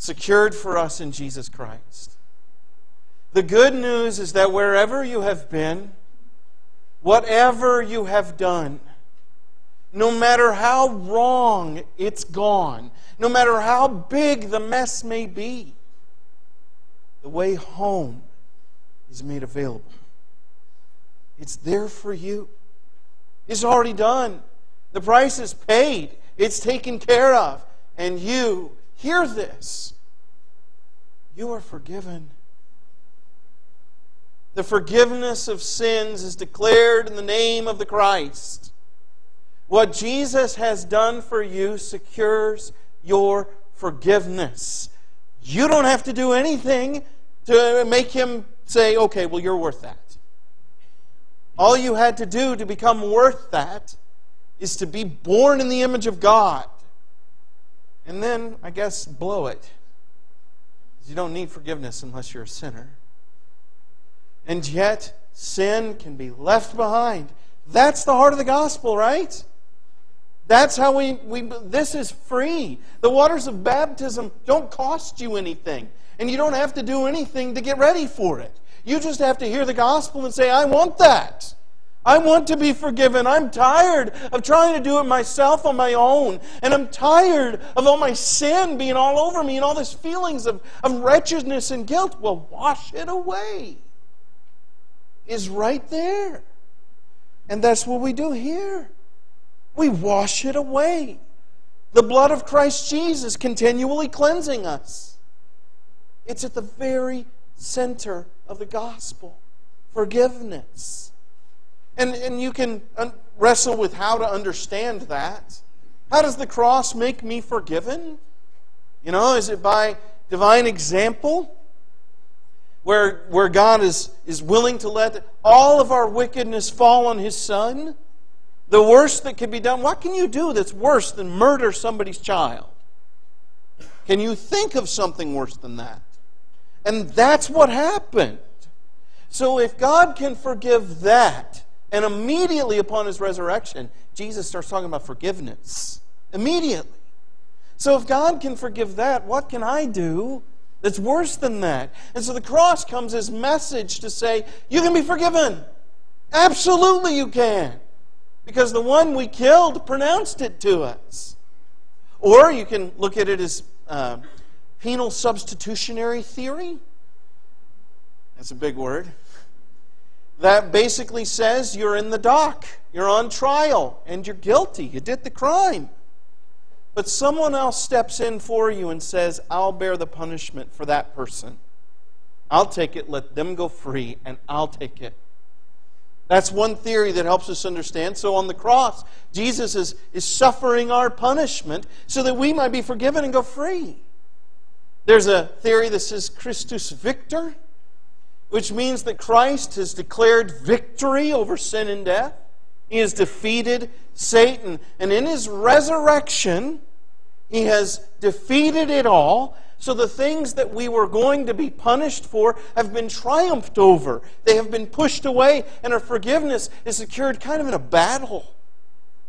secured for us in Jesus Christ. The good news is that wherever you have been, whatever you have done, no matter how wrong it's gone, no matter how big the mess may be, the way home is made available. It's there for you. It's already done. The price is paid. It's taken care of. And you, hear this. You are forgiven. The forgiveness of sins is declared in the name of the Christ. What Jesus has done for you secures your forgiveness. You don't have to do anything to make him say, okay, well, you're worth that. All you had to do to become worth that is to be born in the image of God. And then, I guess, blow it. You don't need forgiveness unless you're a sinner. And yet, sin can be left behind. That's the heart of the gospel, right? That's how we, we this is free. The waters of baptism don't cost you anything. And you don't have to do anything to get ready for it. You just have to hear the gospel and say, I want that. I want to be forgiven. I'm tired of trying to do it myself on my own. And I'm tired of all my sin being all over me and all these feelings of, of wretchedness and guilt. Well, wash it away. Is right there. And that's what we do here. We wash it away. The blood of Christ Jesus continually cleansing us. It's at the very center of the gospel forgiveness. And, and you can wrestle with how to understand that. How does the cross make me forgiven? You know, is it by divine example? Where, where God is, is willing to let all of our wickedness fall on His Son? The worst that can be done, what can you do that's worse than murder somebody's child? Can you think of something worse than that? And that's what happened. So if God can forgive that, and immediately upon his resurrection, Jesus starts talking about forgiveness. Immediately. So if God can forgive that, what can I do that's worse than that? And so the cross comes as a message to say, you can be forgiven. Absolutely you can. Because the one we killed pronounced it to us. Or you can look at it as uh, penal substitutionary theory. That's a big word. That basically says you're in the dock, you're on trial, and you're guilty. You did the crime. But someone else steps in for you and says, I'll bear the punishment for that person. I'll take it, let them go free, and I'll take it. That's one theory that helps us understand. So on the cross, Jesus is, is suffering our punishment so that we might be forgiven and go free. There's a theory that says Christus Victor, which means that Christ has declared victory over sin and death. He has defeated Satan. And in his resurrection, he has defeated it all so the things that we were going to be punished for have been triumphed over. They have been pushed away, and our forgiveness is secured kind of in a battle.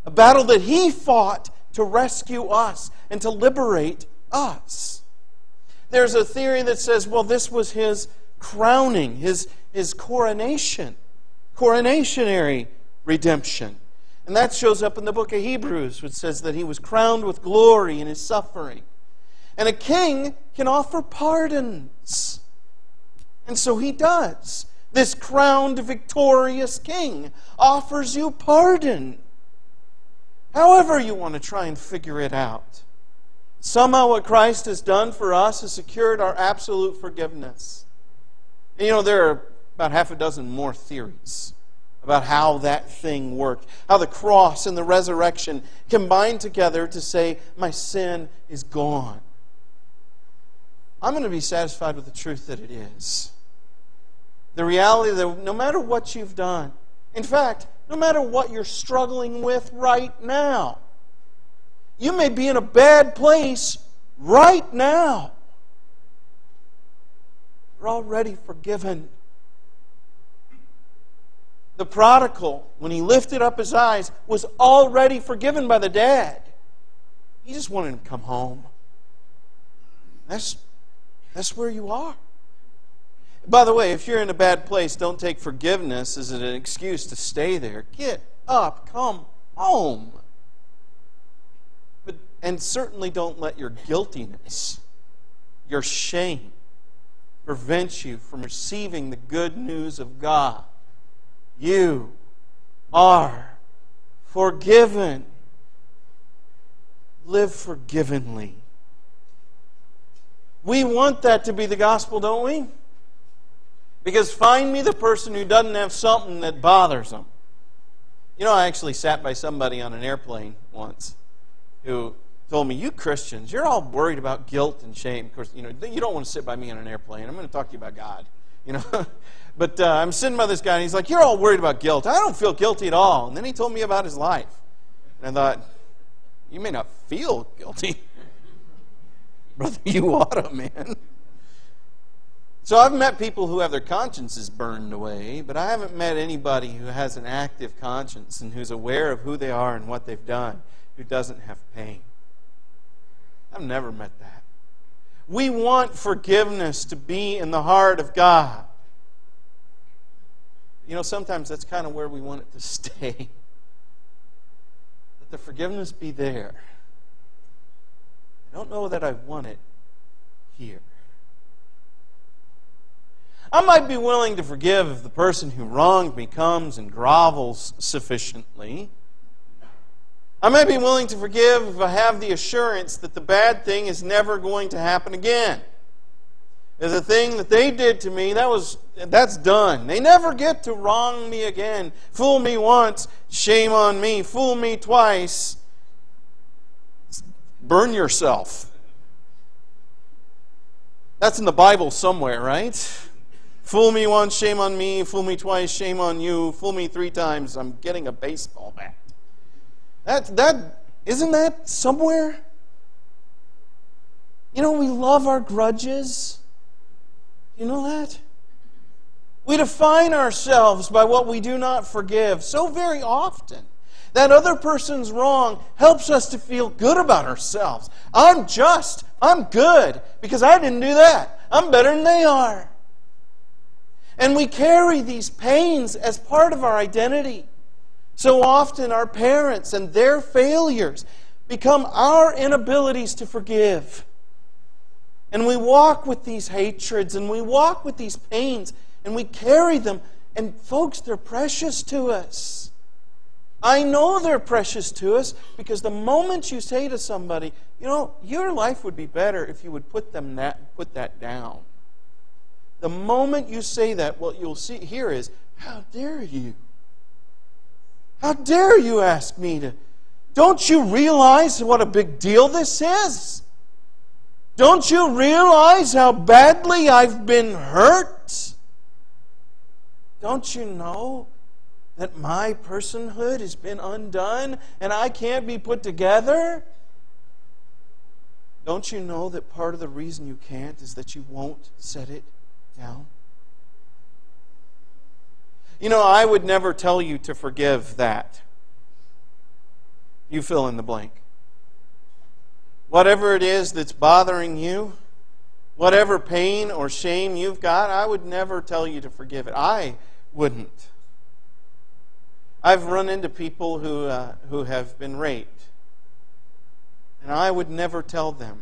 A battle that He fought to rescue us and to liberate us. There's a theory that says, well, this was His crowning, His, his coronation, coronationary redemption. And that shows up in the book of Hebrews, which says that He was crowned with glory in His suffering. And a king can offer pardons. And so he does. This crowned victorious king offers you pardon. However, you want to try and figure it out. Somehow, what Christ has done for us has secured our absolute forgiveness. And you know, there are about half a dozen more theories about how that thing worked, how the cross and the resurrection combined together to say, My sin is gone. I'm going to be satisfied with the truth that it is. The reality that no matter what you've done, in fact, no matter what you're struggling with right now, you may be in a bad place right now. You're already forgiven. The prodigal, when he lifted up his eyes, was already forgiven by the dad. He just wanted him to come home. That's, that's where you are. By the way, if you're in a bad place, don't take forgiveness as an excuse to stay there. Get up, come home. But, and certainly don't let your guiltiness, your shame, prevent you from receiving the good news of God. You are forgiven. Live forgivenly. We want that to be the gospel, don't we? Because find me the person who doesn't have something that bothers them. You know, I actually sat by somebody on an airplane once who told me, You Christians, you're all worried about guilt and shame. Of course, you know, you don't want to sit by me on an airplane. I'm going to talk to you about God. You know, but uh, I'm sitting by this guy, and he's like, You're all worried about guilt. I don't feel guilty at all. And then he told me about his life. And I thought, You may not feel guilty. Brother, you ought to, man. So I've met people who have their consciences burned away, but I haven't met anybody who has an active conscience and who's aware of who they are and what they've done, who doesn't have pain. I've never met that. We want forgiveness to be in the heart of God. You know, sometimes that's kind of where we want it to stay. That the forgiveness be there. I don't know that I want it here. I might be willing to forgive if the person who wronged me comes and grovels sufficiently. I may be willing to forgive if I have the assurance that the bad thing is never going to happen again. The thing that they did to me, that was that's done. They never get to wrong me again. Fool me once, shame on me. Fool me twice, burn yourself. That's in the Bible somewhere, right? Fool me once, shame on me. Fool me twice, shame on you. Fool me three times, I'm getting a baseball bat. That, that, isn't that somewhere? You know, we love our grudges. You know that? We define ourselves by what we do not forgive so very often. That other person's wrong helps us to feel good about ourselves. I'm just. I'm good because I didn't do that. I'm better than they are. And we carry these pains as part of our identity. So often, our parents and their failures become our inabilities to forgive. And we walk with these hatreds and we walk with these pains and we carry them. And, folks, they're precious to us. I know they're precious to us because the moment you say to somebody, you know, your life would be better if you would put, them that, put that down. The moment you say that, what you'll see here is, how dare you? How dare you ask me to? Don't you realize what a big deal this is? Don't you realize how badly I've been hurt? Don't you know that my personhood has been undone and I can't be put together? Don't you know that part of the reason you can't is that you won't set it now? You know, I would never tell you to forgive that. You fill in the blank. Whatever it is that's bothering you, whatever pain or shame you've got, I would never tell you to forgive it. I wouldn't. I've run into people who, uh, who have been raped, and I would never tell them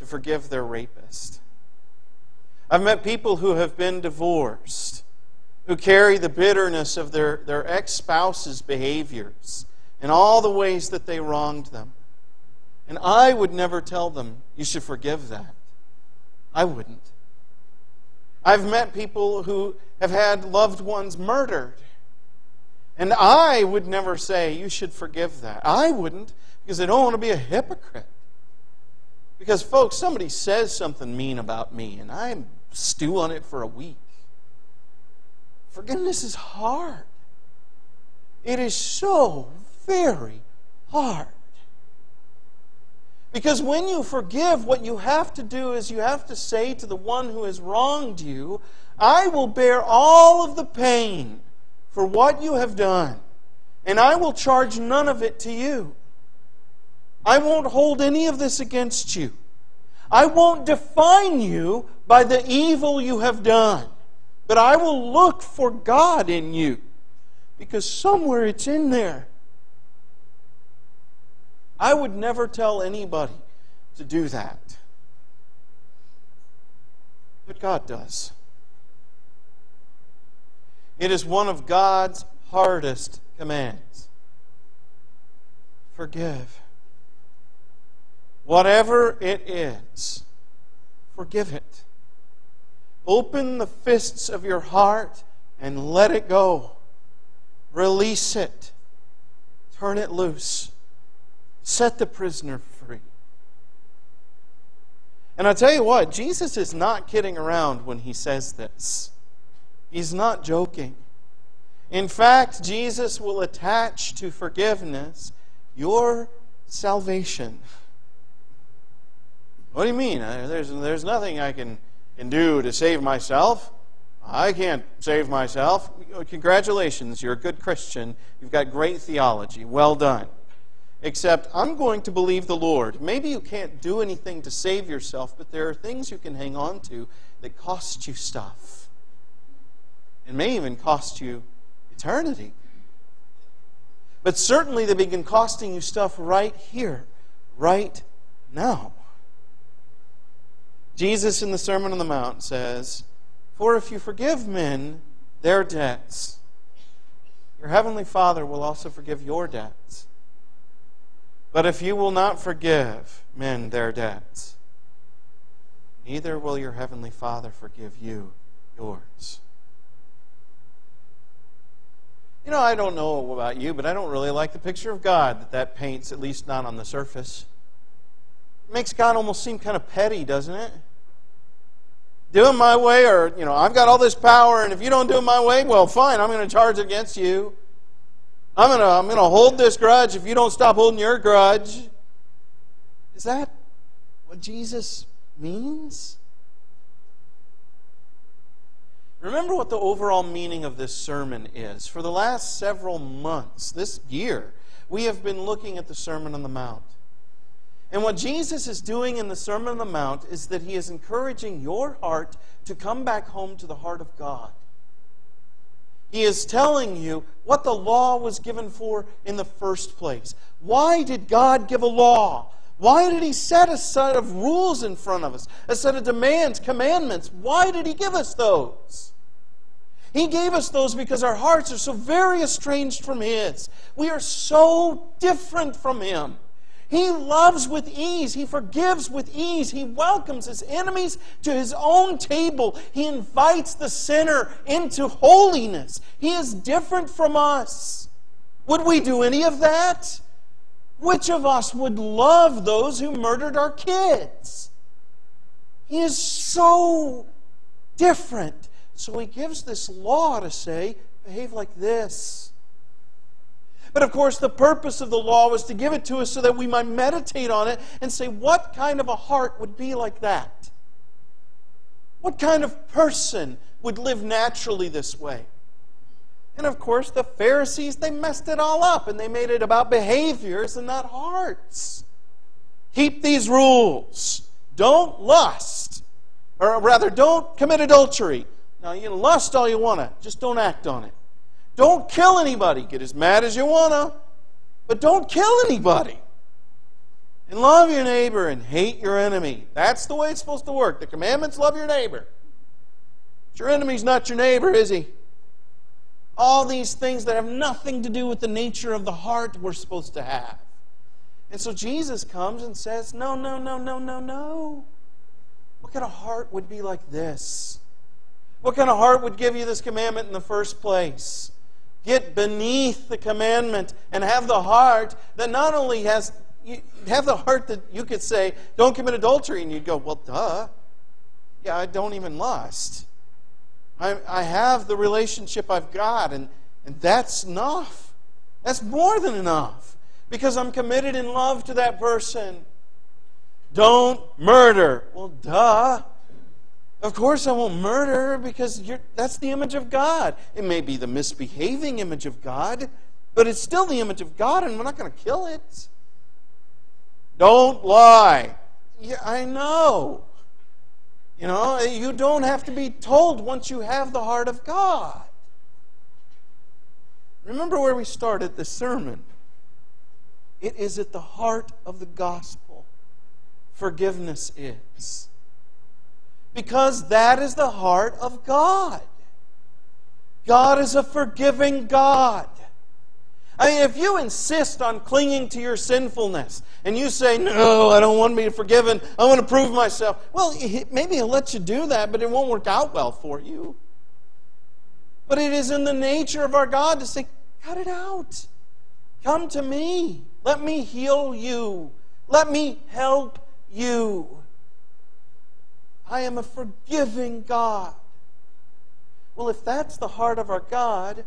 to forgive their rapist. I've met people who have been divorced, who carry the bitterness of their, their ex spouse's behaviors and all the ways that they wronged them. And I would never tell them, you should forgive that. I wouldn't. I've met people who have had loved ones murdered. And I would never say, you should forgive that. I wouldn't, because I don't want to be a hypocrite. Because, folks, somebody says something mean about me, and I'm stew on it for a week. Forgiveness is hard. It is so very hard. Because when you forgive, what you have to do is you have to say to the one who has wronged you, I will bear all of the pain for what you have done, and I will charge none of it to you. I won't hold any of this against you. I won't define you by the evil you have done, but I will look for God in you because somewhere it's in there. I would never tell anybody to do that. But God does. It is one of God's hardest commands. Forgive. Whatever it is, forgive it. Open the fists of your heart and let it go. Release it. Turn it loose. Set the prisoner free. And I tell you what, Jesus is not kidding around when he says this. He's not joking. In fact, Jesus will attach to forgiveness your salvation. What do you mean? There's, there's nothing I can, can do to save myself. I can't save myself. Congratulations, you're a good Christian. You've got great theology. Well done. Except I'm going to believe the Lord. Maybe you can't do anything to save yourself, but there are things you can hang on to that cost you stuff. It may even cost you eternity. But certainly they begin costing you stuff right here, right now. Jesus in the Sermon on the Mount says, For if you forgive men their debts, your heavenly Father will also forgive your debts. But if you will not forgive men their debts, neither will your heavenly Father forgive you yours. You know, I don't know about you, but I don't really like the picture of God that that paints, at least not on the surface. It makes God almost seem kind of petty, doesn't it? Do it my way, or, you know, I've got all this power, and if you don't do it my way, well, fine, I'm going to charge against you. I'm going to I'm going to hold this grudge if you don't stop holding your grudge. Is that what Jesus means? Remember what the overall meaning of this sermon is. For the last several months, this year, we have been looking at the Sermon on the Mount. And what Jesus is doing in the Sermon on the Mount is that he is encouraging your heart to come back home to the heart of God. He is telling you what the law was given for in the first place. Why did God give a law? Why did He set a set of rules in front of us, a set of demands, commandments? Why did He give us those? He gave us those because our hearts are so very estranged from His. We are so different from Him. He loves with ease. He forgives with ease. He welcomes his enemies to his own table. He invites the sinner into holiness. He is different from us. Would we do any of that? Which of us would love those who murdered our kids? He is so different. So he gives this law to say, behave like this. But of course, the purpose of the law was to give it to us so that we might meditate on it and say, what kind of a heart would be like that? What kind of person would live naturally this way? And of course, the Pharisees, they messed it all up and they made it about behaviors and not hearts. Keep these rules. Don't lust. Or rather, don't commit adultery. Now, you lust all you want to, just don't act on it. Don't kill anybody. Get as mad as you want to, but don't kill anybody. And love your neighbor and hate your enemy. That's the way it's supposed to work. The commandments love your neighbor. But your enemy's not your neighbor, is he? All these things that have nothing to do with the nature of the heart we're supposed to have. And so Jesus comes and says, No, no, no, no, no, no. What kind of heart would be like this? What kind of heart would give you this commandment in the first place? Get beneath the commandment and have the heart that not only has, have the heart that you could say, don't commit adultery, and you'd go, well, duh. Yeah, I don't even lust. I, I have the relationship I've got, and, and that's enough. That's more than enough because I'm committed in love to that person. Don't murder. Well, duh. Of course, I won't murder because that's the image of God. It may be the misbehaving image of God, but it's still the image of God, and we're not going to kill it. Don't lie. Yeah, I know. You know, you don't have to be told once you have the heart of God. Remember where we started this sermon. It is at the heart of the gospel. Forgiveness is. Because that is the heart of God. God is a forgiving God. I mean, if you insist on clinging to your sinfulness and you say, No, I don't want to be forgiven, I want to prove myself, well, maybe He'll let you do that, but it won't work out well for you. But it is in the nature of our God to say, Cut it out. Come to me. Let me heal you. Let me help you. I am a forgiving God. Well, if that's the heart of our God,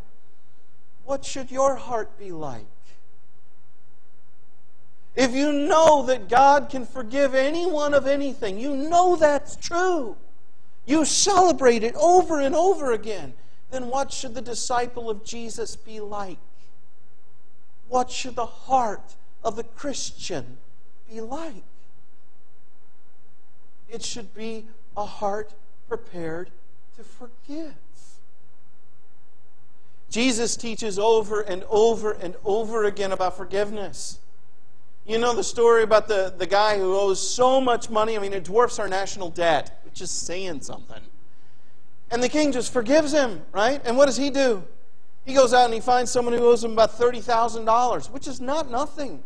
what should your heart be like? If you know that God can forgive anyone of anything, you know that's true. You celebrate it over and over again. Then what should the disciple of Jesus be like? What should the heart of the Christian be like? It should be a heart prepared to forgive. Jesus teaches over and over and over again about forgiveness. You know the story about the, the guy who owes so much money, I mean, it dwarfs our national debt, which is saying something. And the king just forgives him, right? And what does he do? He goes out and he finds someone who owes him about $30,000, which is not nothing.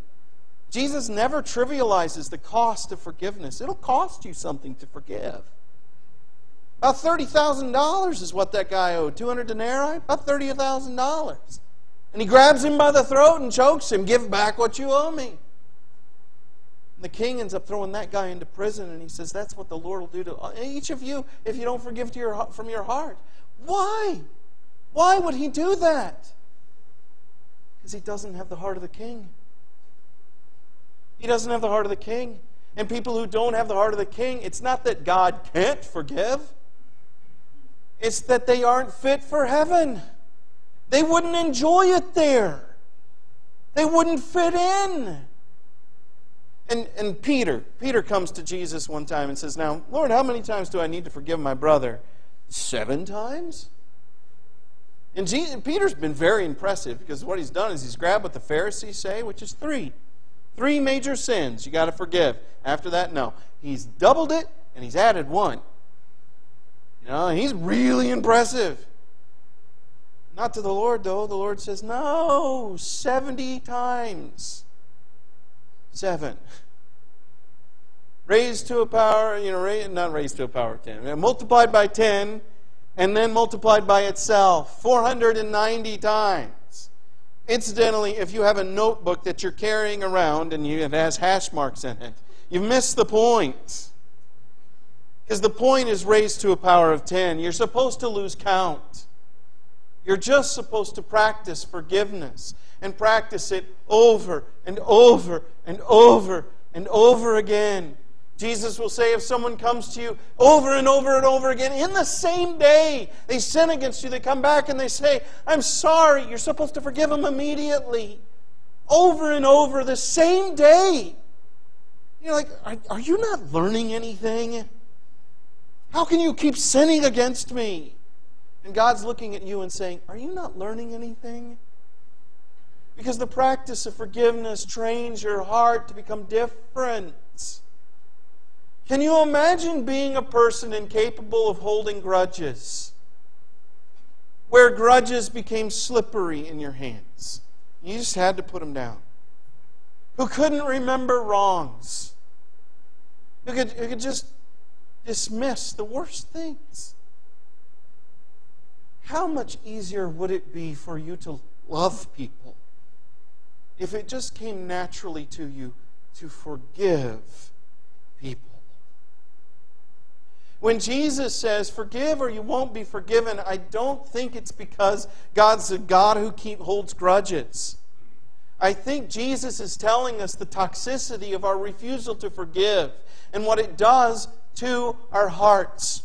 Jesus never trivializes the cost of forgiveness. It'll cost you something to forgive. About $30,000 is what that guy owed. 200 denarii? About $30,000. And he grabs him by the throat and chokes him. Give back what you owe me. And the king ends up throwing that guy into prison, and he says, That's what the Lord will do to each of you if you don't forgive your, from your heart. Why? Why would he do that? Because he doesn't have the heart of the king. He doesn't have the heart of the king. And people who don't have the heart of the king, it's not that God can't forgive. It's that they aren't fit for heaven. They wouldn't enjoy it there. They wouldn't fit in. And, and Peter, Peter comes to Jesus one time and says, Now, Lord, how many times do I need to forgive my brother? Seven times? And Jesus, Peter's been very impressive because what he's done is he's grabbed what the Pharisees say, which is three. Three major sins you got to forgive. After that, no. He's doubled it and he's added one. You know, he's really impressive. Not to the Lord, though. The Lord says, no, 70 times. Seven. Raised to a power, you know, not raised to a power of 10, uh, multiplied by 10, and then multiplied by itself 490 times. Incidentally, if you have a notebook that you're carrying around and you, it has hash marks in it, you've missed the point. Because the point is raised to a power of 10. You're supposed to lose count. You're just supposed to practice forgiveness and practice it over and over and over and over again. Jesus will say if someone comes to you over and over and over again in the same day, they sin against you, they come back and they say, I'm sorry, you're supposed to forgive them immediately. Over and over the same day. You're like, are, are you not learning anything? How can you keep sinning against me? And God's looking at you and saying, Are you not learning anything? Because the practice of forgiveness trains your heart to become different. Can you imagine being a person incapable of holding grudges? Where grudges became slippery in your hands. You just had to put them down. Who couldn't remember wrongs. Who could, who could just dismiss the worst things. How much easier would it be for you to love people if it just came naturally to you to forgive people? When Jesus says, forgive or you won't be forgiven, I don't think it's because God's a God who keep, holds grudges. I think Jesus is telling us the toxicity of our refusal to forgive and what it does to our hearts.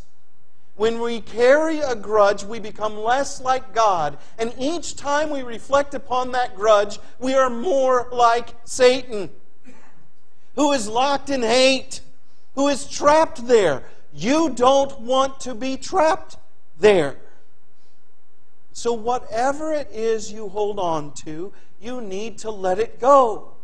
When we carry a grudge, we become less like God. And each time we reflect upon that grudge, we are more like Satan, who is locked in hate, who is trapped there. You don't want to be trapped there. So, whatever it is you hold on to, you need to let it go.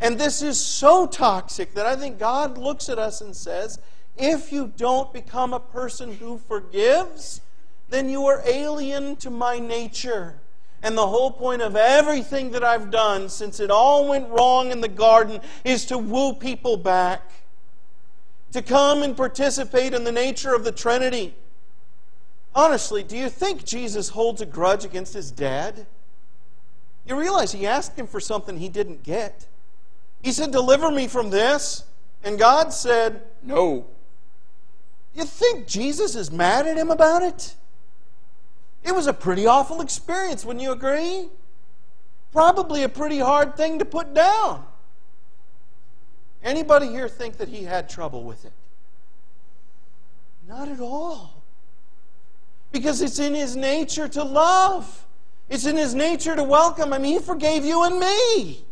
And this is so toxic that I think God looks at us and says, if you don't become a person who forgives, then you are alien to my nature. And the whole point of everything that I've done since it all went wrong in the garden is to woo people back, to come and participate in the nature of the Trinity. Honestly, do you think Jesus holds a grudge against his dad? You realize he asked him for something he didn't get. He said, Deliver me from this. And God said, No. You think Jesus is mad at him about it? It was a pretty awful experience, wouldn't you agree? Probably a pretty hard thing to put down. Anybody here think that he had trouble with it? Not at all. Because it's in his nature to love. It's in his nature to welcome. I mean, he forgave you and me.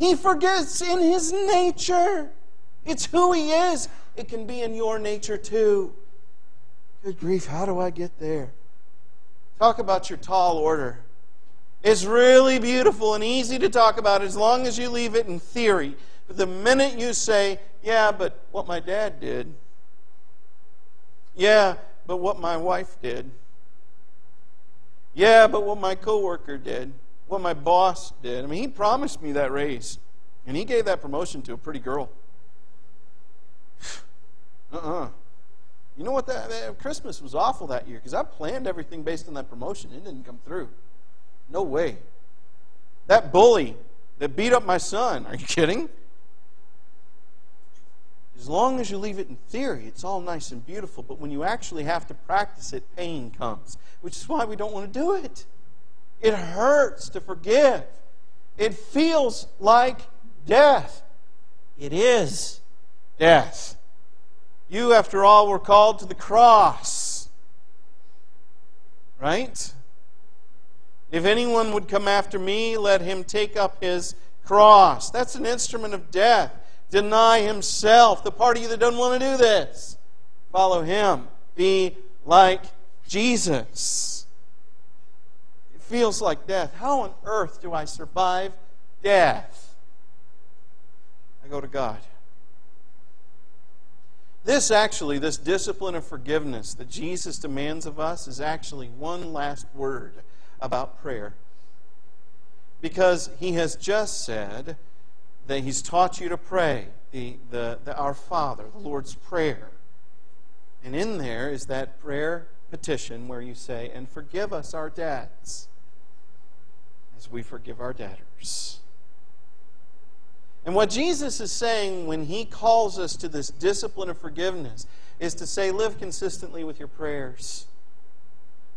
He forgets in his nature. It's who he is. It can be in your nature too. Good grief, how do I get there? Talk about your tall order. It's really beautiful and easy to talk about as long as you leave it in theory. The minute you say, yeah, but what my dad did, yeah, but what my wife did, yeah, but what my coworker did, what my boss did. I mean, he promised me that raise, and he gave that promotion to a pretty girl. uh uh-uh. uh you know what? That, that Christmas was awful that year because I planned everything based on that promotion. It didn't come through. No way. That bully that beat up my son. Are you kidding? As long as you leave it in theory, it's all nice and beautiful. But when you actually have to practice it, pain comes, which is why we don't want to do it. It hurts to forgive. It feels like death. It is death. You, after all, were called to the cross. Right? If anyone would come after me, let him take up his cross. That's an instrument of death. Deny himself. The part of you that doesn't want to do this, follow him. Be like Jesus. It feels like death. How on earth do I survive death? I go to God. This actually, this discipline of forgiveness that Jesus demands of us is actually one last word about prayer. Because he has just said that he's taught you to pray the, the, the, Our Father, the Lord's Prayer. And in there is that prayer petition where you say, And forgive us our debts as we forgive our debtors. And what Jesus is saying when he calls us to this discipline of forgiveness is to say, live consistently with your prayers.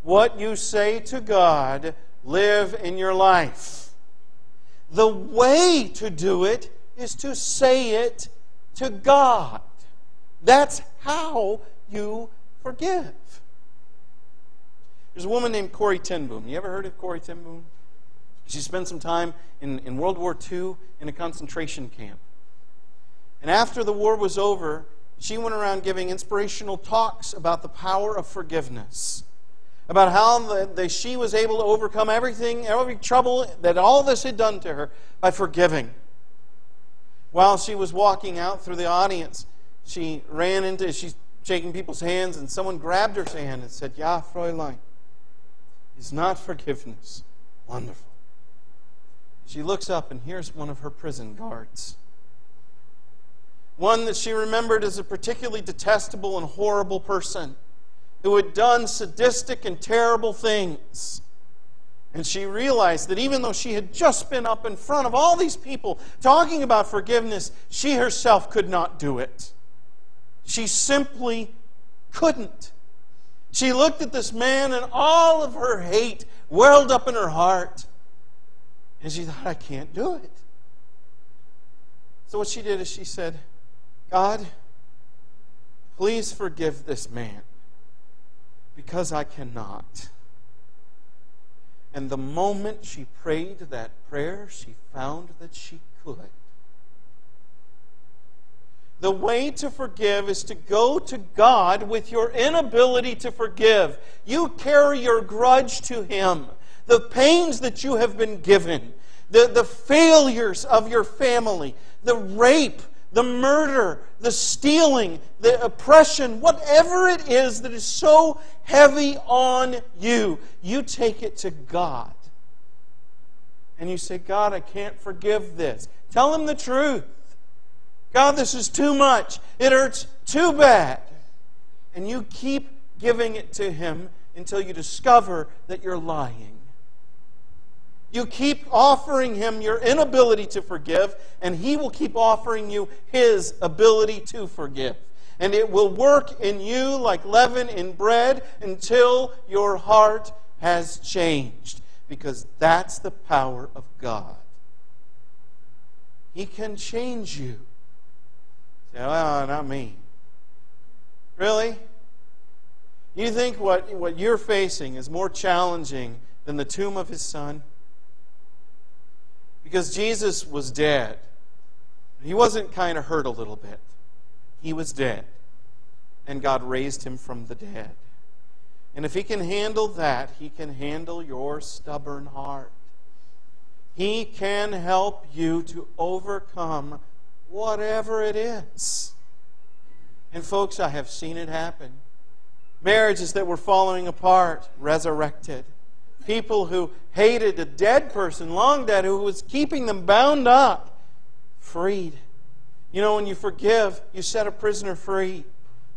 What you say to God, live in your life. The way to do it is to say it to God. That's how you forgive. There's a woman named Corrie ten Boom. You ever heard of Corrie ten Boom? She spent some time in, in World War II in a concentration camp. And after the war was over, she went around giving inspirational talks about the power of forgiveness, about how the, the, she was able to overcome everything, every trouble that all this had done to her by forgiving. While she was walking out through the audience, she ran into, she's shaking people's hands, and someone grabbed her hand and said, Ja, Fräulein, is not forgiveness wonderful? She looks up, and here's one of her prison guards. One that she remembered as a particularly detestable and horrible person who had done sadistic and terrible things. And she realized that even though she had just been up in front of all these people talking about forgiveness, she herself could not do it. She simply couldn't. She looked at this man, and all of her hate welled up in her heart. And she thought, I can't do it. So what she did is she said, God, please forgive this man because I cannot. And the moment she prayed that prayer, she found that she could. The way to forgive is to go to God with your inability to forgive. You carry your grudge to Him. The pains that you have been given, the, the failures of your family, the rape, the murder, the stealing, the oppression, whatever it is that is so heavy on you, you take it to God. And you say, God, I can't forgive this. Tell Him the truth. God, this is too much. It hurts too bad. And you keep giving it to Him until you discover that you're lying. You keep offering Him your inability to forgive, and He will keep offering you His ability to forgive. And it will work in you like leaven in bread until your heart has changed, because that's the power of God. He can change you. Say, well, not me. Really? You think what, what you're facing is more challenging than the tomb of his son? Because Jesus was dead. He wasn't kind of hurt a little bit. He was dead. And God raised him from the dead. And if he can handle that, he can handle your stubborn heart. He can help you to overcome whatever it is. And, folks, I have seen it happen. Marriages that were falling apart, resurrected. People who hated a dead person, long dead, who was keeping them bound up, freed. You know, when you forgive, you set a prisoner free.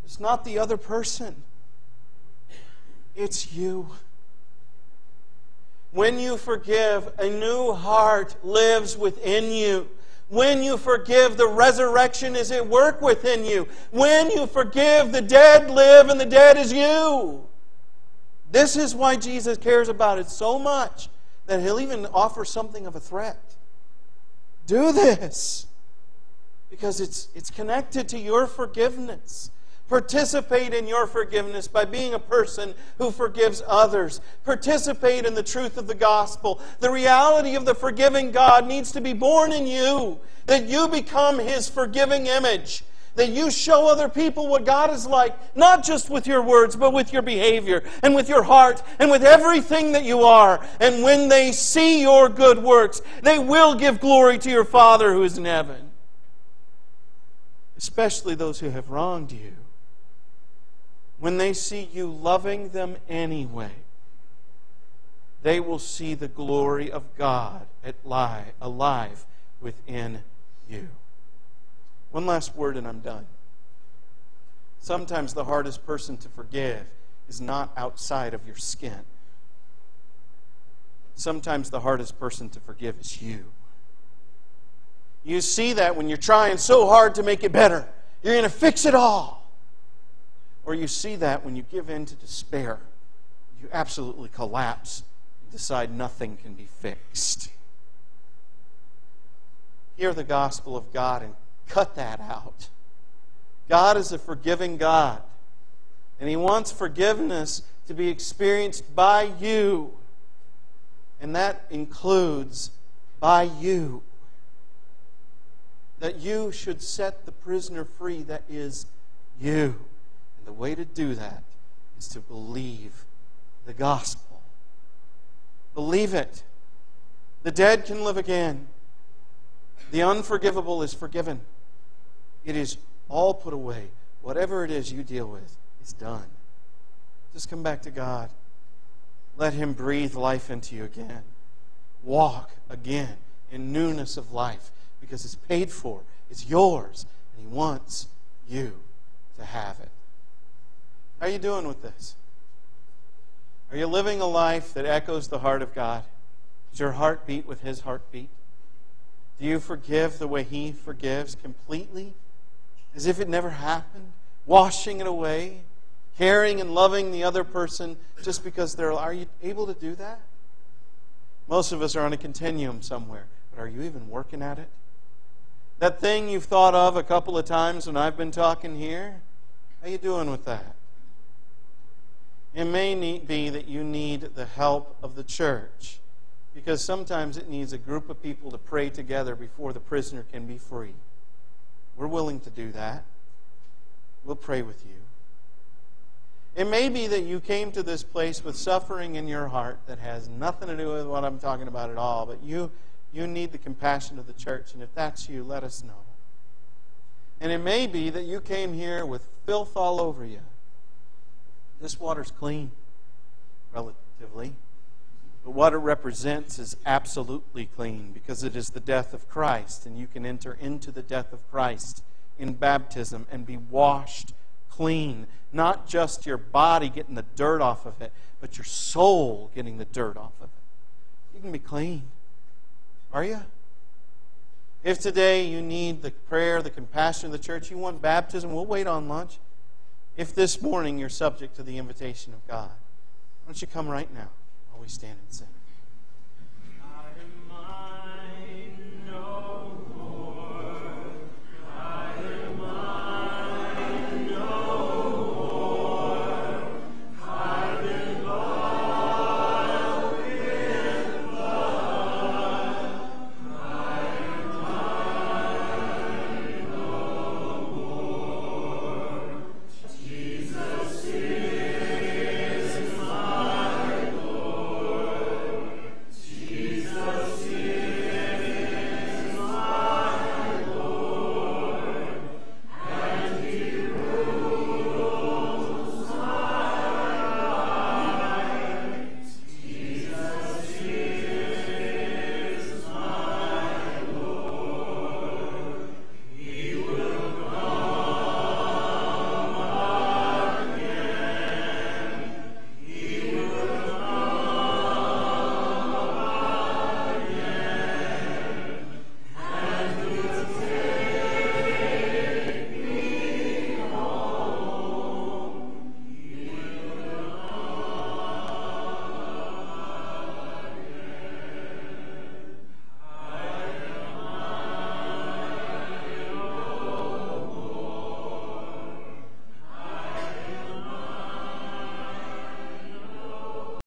It's not the other person, it's you. When you forgive, a new heart lives within you. When you forgive, the resurrection is at work within you. When you forgive, the dead live and the dead is you. This is why Jesus cares about it so much that he'll even offer something of a threat. Do this because it's, it's connected to your forgiveness. Participate in your forgiveness by being a person who forgives others. Participate in the truth of the gospel. The reality of the forgiving God needs to be born in you, that you become His forgiving image, that you show other people what God is like, not just with your words, but with your behavior and with your heart and with everything that you are. And when they see your good works, they will give glory to your Father who is in heaven, especially those who have wronged you when they see you loving them anyway, they will see the glory of God at alive within you. One last word and I'm done. Sometimes the hardest person to forgive is not outside of your skin. Sometimes the hardest person to forgive is you. You see that when you're trying so hard to make it better. You're going to fix it all. Or you see that when you give in to despair. You absolutely collapse and decide nothing can be fixed. Hear the gospel of God and cut that out. God is a forgiving God, and He wants forgiveness to be experienced by you. And that includes by you. That you should set the prisoner free, that is you And the way to do that is to believe the gospel. Believe it. The dead can live again. The unforgivable is forgiven. It is all put away. Whatever it is you deal with it's done. Just come back to God. Let Him breathe life into you again. Walk again in newness of life because it's paid for, it's yours, and He wants you to have it. How are you doing with this? Are you living a life that echoes the heart of God? Does your heart beat with His heartbeat? Do you forgive the way He forgives completely? As if it never happened? Washing it away? Caring and loving the other person just because they're. Are you able to do that? Most of us are on a continuum somewhere, but are you even working at it? That thing you've thought of a couple of times when I've been talking here, how you doing with that? It may be that you need the help of the church because sometimes it needs a group of people to pray together before the prisoner can be free. We're willing to do that. We'll pray with you. It may be that you came to this place with suffering in your heart that has nothing to do with what I'm talking about at all, but you, you need the compassion of the church. And if that's you, let us know. And it may be that you came here with filth all over you. This water's clean, relatively. But what it represents is absolutely clean because it is the death of Christ, and you can enter into the death of Christ in baptism and be washed clean. Not just your body getting the dirt off of it, but your soul getting the dirt off of it. You can be clean. Are you? If today you need the prayer, the compassion of the church, you want baptism, we'll wait on lunch. If this morning you're subject to the invitation of God, why don't you come right now while we stand and sing?